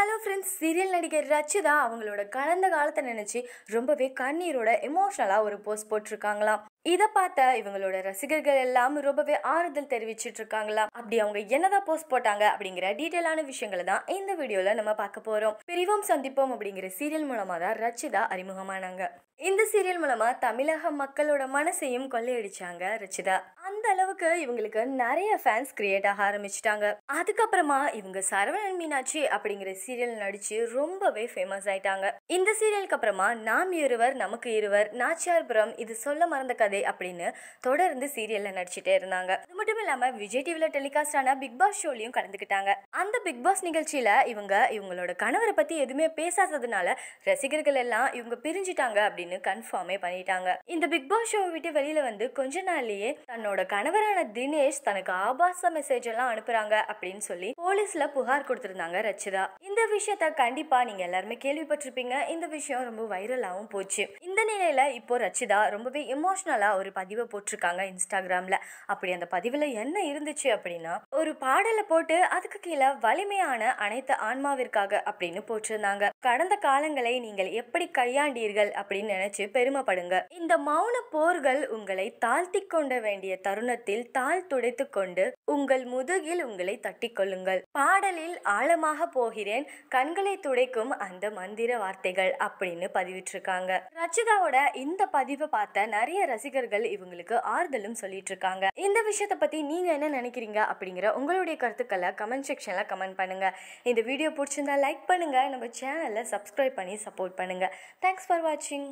Hello friends serial நடிகர் ரச்சிதா அவங்களோட கடந்த காலத்தை நினச்சி ரொம்பவே கண்ணீரோட எமோஷ்னலாக ஒரு போஸ்ட் போட்டிருக்காங்களாம். இதை பார்த்த இவங்களோட ரசிகர்கள் எல்லாம் ரொம்பவே ஆறுதல் தெரிவிச்சிட்டு இருக்காங்களா அப்படி அவங்க என்னதான் போஸ்ட் போட்டாங்க அப்படிங்கிற டீட்டெயிலான விஷயங்களை தான் இந்த வீடியோல நம்ம பார்க்க போறோம். பிரிவோம் சந்திப்போம் அப்படிங்கிற சீரியல் மூலமா தான் ரச்சிதா அறிமுகமானாங்க. இந்த சீரியல் மூலமா தமிழக மக்களோட மனசையும் கொள்ளையடிச்சாங்க ரச்சிதா. அந்த அளவுக்கு இவங்களுக்கு நிறைய ஃபேன்ஸ் கிரியேட் ஆக ஆரம்பிச்சிட்டாங்க. அதுக்கப்புறமா இவங்க சரவணன் மீனாட்சி அப்படிங்கிற சீரியல் நடிச்சு ரொம்பவே ஃபேமஸ் ஆயிட்டாங்க. இந்த சீரியலுக்கு அப்புறமா நாம் இருவர் நமக்கு இருவர் நாச்சியார்புரம் இது சொல்ல மறந்த கதை அப்படின்னு தொடர்ந்து சீரியல்ல நடிச்சுட்டே இருந்தாங்க. அது மட்டும் இல்லாம விஜய் டிவில டெலிகாஸ்ட் ஆன பிக் பாஸ் ஷோலையும் கலந்துக்கிட்டாங்க. அந்த பிக் பாஸ் நிகழ்ச்சியில இவங்க இவங்களோட கணவரை பத்தி எதுவுமே பேசாததுனால ரசிகர்கள் எல்லாம் இவங்க பிரிஞ்சிட்டாங்க அப்படின்னு கன்ஃபார்மே பண்ணிட்டாங்க. இந்த பிக் பாஸ் ஷோவை விட்டு வெளியில வந்து கொஞ்ச நாள்லயே தன்னோட கணவரான தினேஷ் தனக்கு ஆபாச மெசேஜ் எல்லாம் அனுப்புறாங்க அப்படின்னு சொல்லி போலீஸ்ல புகார் கொடுத்திருந்தாங்க ரச்சிதா. இந்த விஷயத்த கண்டிப்பா நீங்க எல்லாருமே கேள்விப்பட்டிருப்பீங்க. இந்த விஷயம் ரொம்ப வைரலாகவும் போச்சு. இந்த நிலையில இப்போ ரச்சிதா ரொம்பவே எமோஷனல் ஒரு பதிவை போட்டிருக்காங்க இன்ஸ்டாகிராமில். அப்படி அந்த பதிவுல என்ன இருந்துச்சு அப்படின்னா ஒரு பாடலை போட்டு அதுக்கு கீழே வலிமையான அனைத்து ஆன்மாவிற்காக அப்படின்னு போட்டிருந்தாங்க. கடந்த காலங்களை நீங்கள் எப்படி கையாண்டீர்கள் அப்படின்னு நினைச்சு பெருமைப்படுங்க. இந்த மௌன போர்கள் உங்களை தாழ்த்தி கொண்ட வேண்டிய தருணத்தில் தாழ் துடைத்து கொண்டு உங்கள் முதுகில் உங்களை தட்டி கொள்ளுங்கள். பாடலில் ஆழமாக போகிறேன் கண்களை துடைக்கும் அந்த மந்திர வார்த்தைகள் அப்படின்னு பதிவிட்டிருக்காங்க. ரச்சிதாவோட இந்த பதிவை பார்த்த நிறைய ரசிகர்கள் இவங்களுக்கு ஆறுதலும் சொல்லிட்டு இருக்காங்க இந்த விஷயத்தை பத்தி நீங்க என்ன நினைக்கிறீங்க அப்படிங்கிற உங்களுடைய கருத்துக்களை கமெண்ட் செக்ஷன்ல கமெண்ட் பண்ணுங்க. இந்த வீடியோ பிடிச்சிருந்தா லைக் பண்ணுங்க. நம்ம சேனலை சப்ஸ்கிரைப் பண்ணி சப்போர்ட் பண்ணுங்க. தேங்க்ஸ் ஃபார் வாட்சிங்